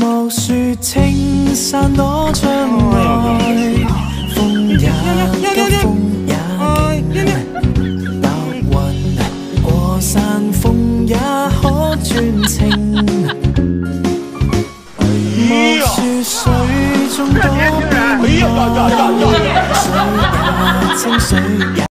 莫说青山多障碍，风也急风也急，白云过山峰也可穿晴。莫说水中多变化，水也清水也。